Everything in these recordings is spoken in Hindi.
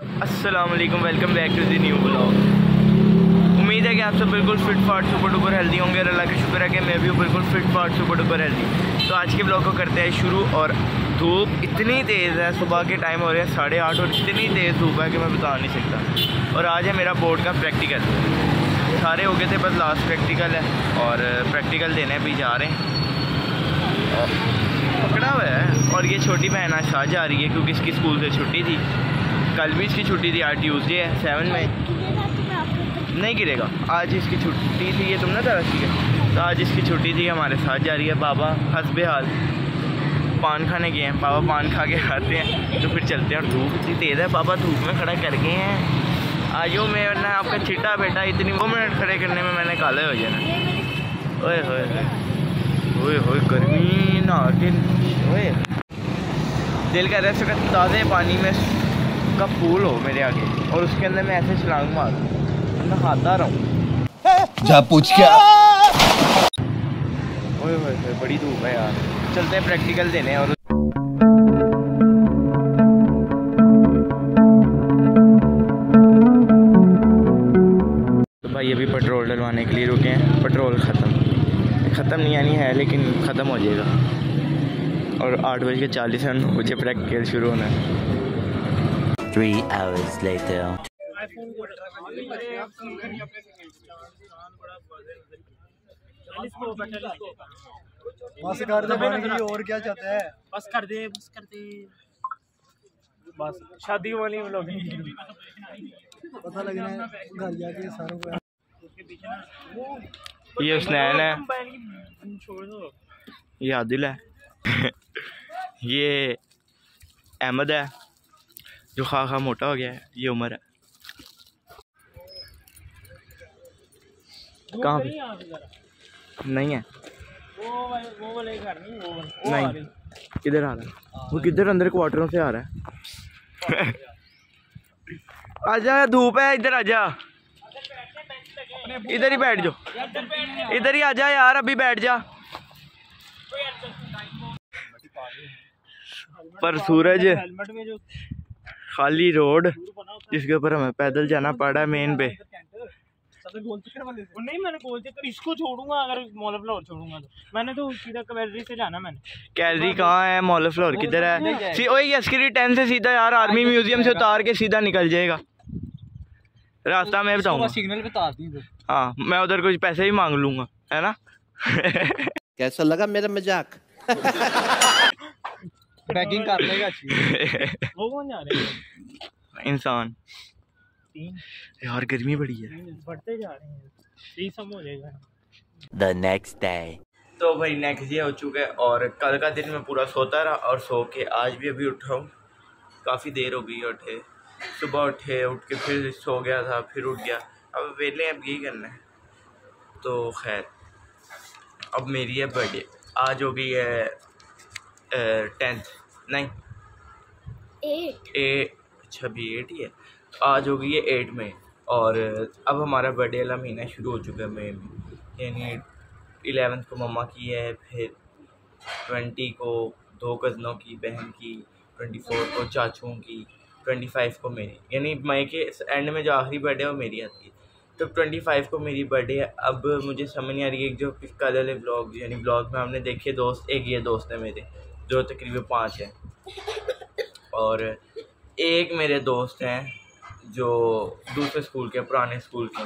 अस्सलाम वालेकुम welcome back to the new blog उम्मीद है कि आप सब बिल्कुल फिट फाट सुपर डुपर हेल्दी होंगे और अल्लाह का शुक्र है कि मैं भी बिल्कुल फिट फाट सुपर डुपर हेल्दी तो आज के ब्लॉग को करते हैं शुरू और धूप इतनी तेज़ है, सुबह के टाइम हो रहे हैं साढ़े आठ और इतनी तेज़ धूप है कि मैं बता नहीं सकता। और आज है मेरा बोर्ड का प्रैक्टिकल सारे हो गए थे बस लास्ट प्रैक्टिकल है और प्रैक्टिकल देने भी जा रहे हैं। पकड़ा हुआ है। और ये छोटी बहन आज साथ जा रही है, क्योंकि इसकी स्कूल से छुट्टी थी। कल भी इसकी छुट्टी थी, आज ट्यूसडे है सेवन में। नहीं गिरेगा। आज इसकी छुट्टी थी, ये तुम ना तरह की है? तो आज इसकी छुट्टी थी, हमारे साथ जा रही है बाबा हंसबे हाल पान खाने गए हैं, बाबा पान खा के आते हैं तो फिर चलते हैं। और धूप इतनी तेज़ है, बाबा धूप में खड़ा कर गए हैं। मैं वरना आपका चिट्टा बेटा इतनी दो मिनट खड़े करने में मैंने काले हो जाना। ओए होए ओए। होए गर्मी ना ओए। दिल कर रहा है ताज़े पानी में का पूल हो मेरे आगे और उसके अंदर मैं ऐसे छलांग मार मैं खाता रहा हूँ। जा पूछ क्या? ओए होए बड़ी धूप है यार। चलते हैं प्रैक्टिकल देने और तो भाई अभी पेट्रोल डलवाने के लिए रुके हैं। पेट्रोल ख़त्म। ख़त्म नहीं आनी है लेकिन ख़त्म हो जाएगा। और आठ बज के चालीस मिनट नौ बजे प्रैक्टिकल शुरू होना है। Three hours later. बस कर दे और क्या बस कर दे बस कर दे बस शादी वाली व्लॉगिंग पता लगना है घर जाके ये उसनैन है। ये आदिल है। ये अहमद है। जो खा खा मोटा हो गया है ये उम्र है। कहाँ पे? नहीं है। वो वाले वो वाले नहीं वो नहीं। किधर आ रहा है? वो किधर अंदर क्वार्टरों से आ रहा है। आजा धूप है इधर आजा। इधर ही बैठ जाओ। इधर ही आजा यार अभी बैठ जा। पर सूरज खाली रोड जिसके ऊपर हमें पैदल जाना पड़ा है मेन पे नहीं मैंने गोल चक्कर इसको छोड़ूँगा अगर मॉल फ्लोर छोड़ूँगा तो। मैंने तो सीधा से जाना मैंने। कैलरी कहाँ है? मॉल फ्लोर किधर है? सी ओए यस्करी टेन से सीधा यार आर्मी म्यूज़ियम से उतार के सीधा निकल जाएगा। रास्ता मैं बताऊँगा। सिग्नल बता दी हाँ मैं उधर कुछ पैसे भी मांग लूँगा है ना? कैसा लगा मेरा मज़ाक? बैगिंग कर लेगा वो कौन जा रहे हैं? इंसान। यार गर्मी बड़ी है। बढ़ते जा रहे हैं। सब हो जाएगा। The next day. तो भाई नेक्स्ट डे हो चुका है और कल का दिन मैं पूरा सोता रहा और सो के आज भी अभी उठा हूँ। काफ़ी देर हो गई उठे। सुबह उठे उठ के फिर सो गया था फिर उठ गया। अब वेले अब यही करना है। तो खैर अब मेरी है बर्थडे आज हो गई है टेंथ नहीं। एट भी एट ही? है आज हो गई है एट में। और अब हमारा बर्थडे वाला महीना शुरू हो चुका है मई में। यानी इलेवेंथ को मम्मा की है, फिर ट्वेंटी को दो कज़नों की, बहन की, ट्वेंटी फोर को चाचुओं की, ट्वेंटी फाइव को मेरी। यानी मई के एंड में जो आखिरी बर्थडे है वो मेरी आती है। तो ट्वेंटी फाइव को मेरी बर्थडे है। अब मुझे समझ नहीं आ रही है जो कल वाले ब्लॉग यानी ब्लॉग में हमने देखे दोस्त, एक ये दोस्त है मेरे, जो तकरीबन पाँच हैं। और एक मेरे दोस्त हैं, जो दूसरे स्कूल के, पुराने स्कूल के।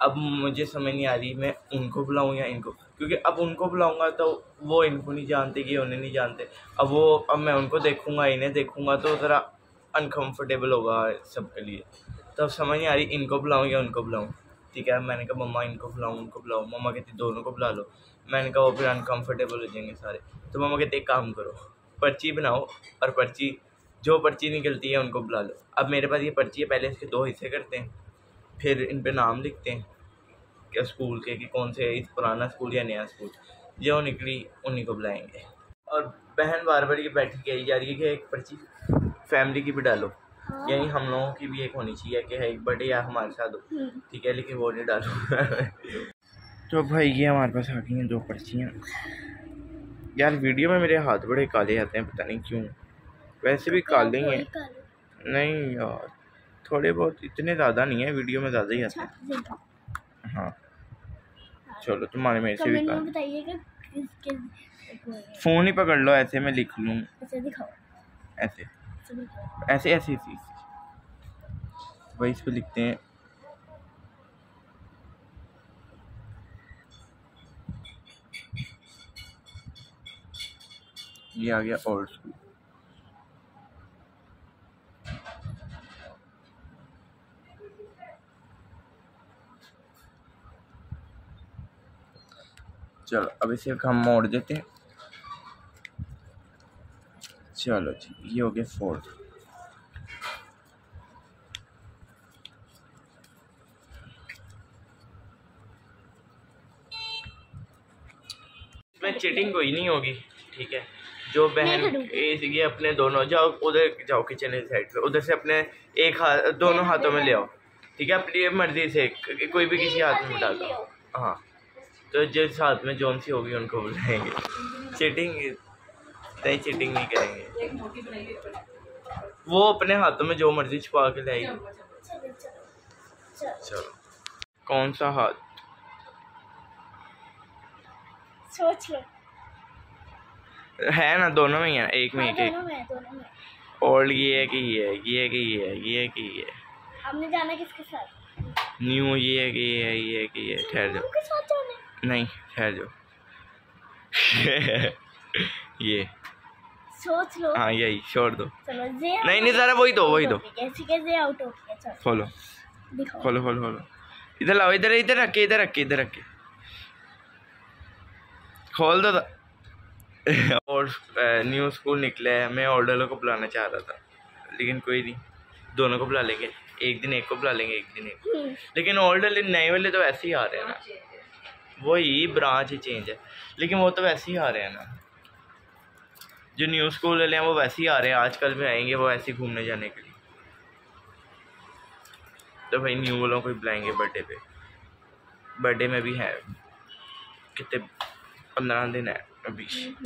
अब मुझे समझ नहीं आ रही, मैं उनको बुलाऊं या इनको, क्योंकि अब उनको बुलाऊँगा तो वो इनको नहीं जानते कि उन्हें नहीं जानते। अब वो, अब मैं उनको देखूँगा, इन्हें देखूँगा तो ज़रा अनकम्फर्टेबल होगा सबके लिए। तो अब समझ नहीं आ रही, इनको बुलाऊं या उनको बुलाऊं। ठीक है, मैंने कहा, मम्मा, इनको बुलाऊँ उनको बुलाऊं मम्मा कहती, दोनों को बुला लो। मैंने कहा, वो फिर अनकम्फर्टेबल हो जाएँगे सारे। तो मम्मा कहते, एक काम करो, पर्ची बनाओ और पर्ची जो पर्ची निकलती है उनको बुला लो। अब मेरे पास ये पर्ची है पहले इसके दो हिस्से करते हैं फिर इन पर नाम लिखते हैं क्या स्कूल के कि कौन से इस पुराना स्कूल या नया स्कूल। जो निकली उन्हीं को बुलाएँगे। और बहन बार बार ये बैठी कही जा रही है कि एक पर्ची फैमिली की भी डालो। हाँ। यही हम लोगों की भी एक होनी चाहिए कि है एक बर्थडे या हमारे साथ हो। ठीक है लेकिन वो नहीं डालो। तो भाई ये हमारे पास आ गई हैं दो पर्चियाँ। यार वीडियो में मेरे हाथ बड़े काले आते हैं पता नहीं क्यों। वैसे भी काले ही हैं। नहीं यार थोड़े बहुत इतने ज़्यादा नहीं है वीडियो में ज़्यादा ही आते अच्छा हैं। हाँ। चलो तुम्हारे मेरे से भी कमेंट में बताइएगा किस किस फ़ोन ही पकड़ लो ऐसे मैं लिख लूँ। ऐसे ऐसे। ऐसे ऐसे ऐसे ऐसे वही इस पर लिखते हैं। ये आ गया ओल्ड स्कूल चलो अब इसे हम मोड़ देते हैं। चलो जी ये हो गया फोर्थ इसमें चीटिंग कोई नहीं होगी ठीक है? जो बहन ये ये अपने दोनों जाओ उधर जाओ किचन साइड पे उधर से अपने एक हाथ दोनों हाथों में ले आओ ठीक है? अपनी मर्ज़ी से कोई भी किसी हाथ में उठा दो। हाँ। तो जिस हाथ में जोन सी होगी उनको बुलाएँगे। चीटिंग नहीं चीटिंग नहीं करेंगे। वो अपने हाथों में जो मर्ज़ी छुपा के लाएगी चलो। कौन सा हाथ? सोच लो। है ना दोनों में ही है। एक में हाँ, एक एक। ओल्ड ये है कि ये है ये है कि ये है ये है कि ये है। आपने जाना किसके साथ? न्यू ये है कि ये है ये है कि ये ठहर जाओ। साथ नहीं है जो। ये। सोच लो। हाँ यही छोड़ दो। नहीं नहीं ज़रा वही दो वही दो। कैसे कैसे आउट हो गया खोलो। खोलो खोलो खोलो। इधर लाओ इधर इधर रख इधर रख इधर रख खोल दो। और न्यू स्कूल निकले है। मैं ऑर्डर को बुलाना चाह रहा था। लेकिन कोई नहीं। दोनों को बुला लेंगे। एक दिन एक को बुला लेंगे एक दिन एक। हम्म, लेकिन ओल्ड नए वाले तो वैसे ही आ रहे हैं ना। वही ब्रांच ही चेंज है। लेकिन वो तो वैसे ही आ रहे हैं ना। जो न्यू स्कूल वाले हैं, वो वैसे ही आ रहे हैं। आजकल में आएँगे वो ऐसे ही घूमने जाने के लिए। तो भाई न्यू वालों को ही बुलाएँगे बर्थडे पे। बर्थडे में भी है। कितने? पंद्रह दिन है अभी।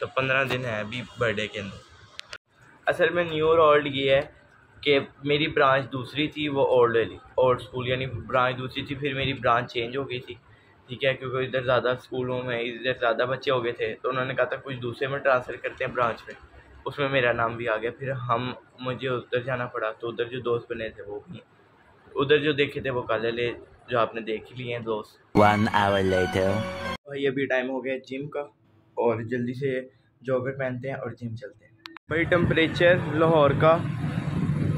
तो पंद्रह दिन है अभी बर्थडे के अंदर। असल में न्यू और ओल्ड ये है कि मेरी ब्रांच दूसरी थी, वो ओल्ड वाली। ओल्ड स्कूल यानी ब्रांच दूसरी थी, फिर मेरी ब्रांच चेंज हो गई थी। ठीक है क्योंकि इधर ज़्यादा स्कूलों में इधर ज़्यादा बच्चे हो गए थे तो उन्होंने कहा था कुछ दूसरे में ट्रांसफ़र करते हैं ब्रांच में। उसमें मेरा नाम भी आ गया फिर हम मुझे उधर जाना पड़ा तो उधर जो दोस्त बने थे वो भी उधर जो देखे थे वो काले ले जो आपने देख लिए हैं दोस्त। One hour later. भाई अभी टाइम हो गया जिम का और जल्दी से जॉगर पहनते हैं और जिम चलते हैं। भाई टेम्परेचर लाहौर का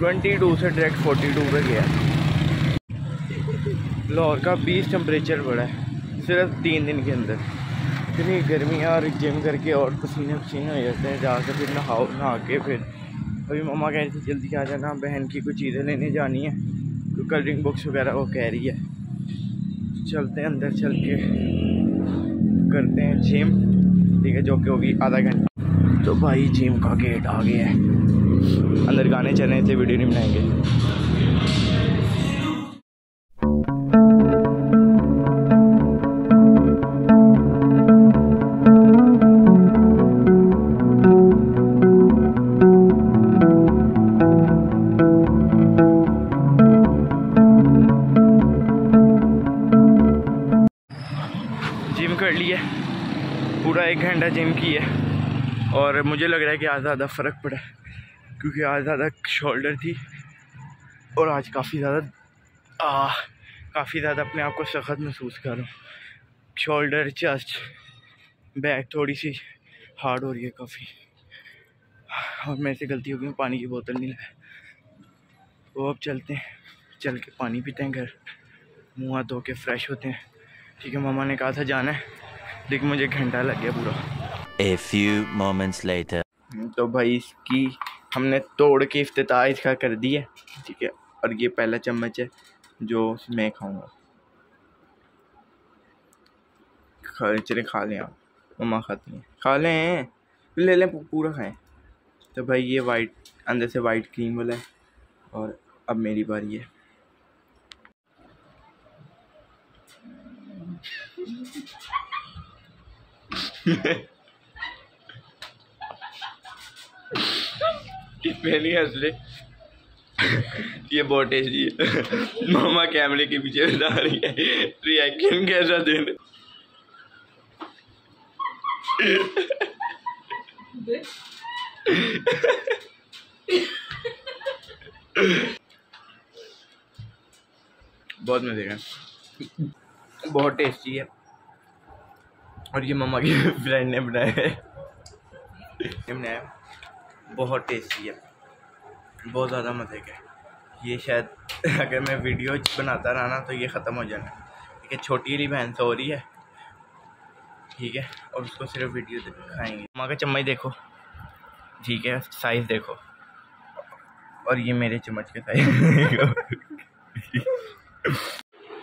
22 से डायरेक्ट 42 पे गया। लाहौर का 20 टेम्परेचर बढ़ा है। सिर्फ़ तीन दिन के अंदर। इतनी गर्मी और जिम करके और पसीने पसीने हो जाते हैं, जाकर फिर नहाओ, नहा के फिर। अभी मम्मा कह रही थी, जल्दी आ जाना, बहन की कुछ चीज़ें लेने जानी है। कोई कलरिंग बुक्स वगैरह, वो कह रही है। चलते हैं अंदर, चल के करते हैं जिम ठीक है, जो कि होगी आधा घंटा। तो भाई जिम का गेट आ गया है। अंदर गाने चल रहे इसलिए वीडियो नहीं बनाएँगे। और मुझे लग रहा है कि आज ज़्यादा फ़र्क पड़ा क्योंकि आज ज़्यादा शोल्डर थी और आज काफ़ी ज़्यादा काफ़ी ज़्यादा अपने आप को सख्त महसूस कर रहा हूँ। शोल्डर चेस्ट बैक थोड़ी सी हार्ड हो रही है काफ़ी। और मेरे से गलती हो गई, पानी की बोतल नहीं लाया। तो अब चलते हैं, चल के पानी पीते हैं घर। मुँह हाथ धो के फ्रेश होते हैं। ठीक है, मामा ने कहा था जाना है। लेकिन मुझे घंटा लग गया पूरा। A few moments later. तो भाई इसकी हमने तोड़ के इफ्तिताह इसका कर दी है, ठीक है? और ये पहला चम्मच है जो मैं खाऊँगा। चले खा लें आप। मम्मा खाती हैं। खा लें। ले लें पूरा खाएँ। तो भाई ये वाइट अंदर से वाइट क्रीम वाला है और अब मेरी बारी है। नहीं हंस रहे ये बहुत टेस्टी है। मामा कैमरे के पीछे बता रही है। रिएक्शन कैसा देना? बहुत मज़े का बहुत टेस्टी है। और ये मम्मा के फ्रेंड ने बनाया है। बहुत टेस्टी है। बहुत ज़्यादा मज़े का है। ये शायद अगर मैं वीडियो बनाता रहा ना तो ये ख़त्म हो जाना। ठीक है, छोटी वाली बहन सो रही है। ठीक है, और उसको सिर्फ़ वीडियो दिखाएँगे। माँ का चम्मच देखो। ठीक है साइज़ देखो। और ये मेरे चम्मच के साइज़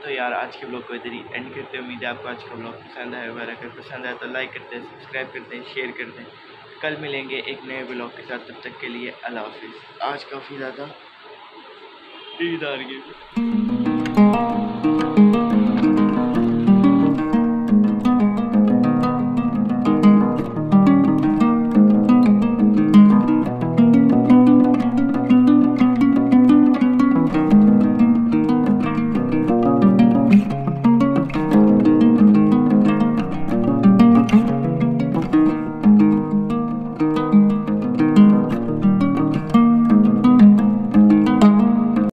तो यार, आज के ब्लॉग को इधर ही एंड करते हैं। उम्मीद है आपको आज का ब्लॉग पसंद आया होगा। अगर पसंद आया तो लाइक करते हैं सब्सक्राइब करते हैं शेयर करते हैं। कल मिलेंगे एक नए ब्लॉग के साथ तब तक के लिए अल्लाह हाफिज़। आज काफ़ी ज़्यादा। ईद आ रही है